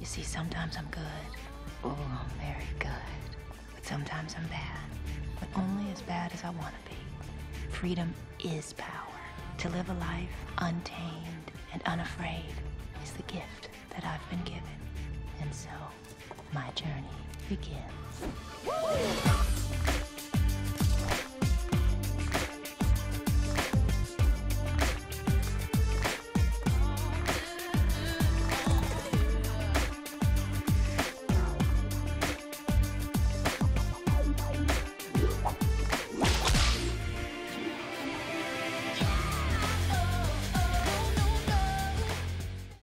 You see, sometimes I'm good. Oh, I'm very good. But sometimes I'm bad. But only as bad as I want to be. Freedom is power. To live a life untamed and unafraid is the gift that I've been given. And so, my journey begins.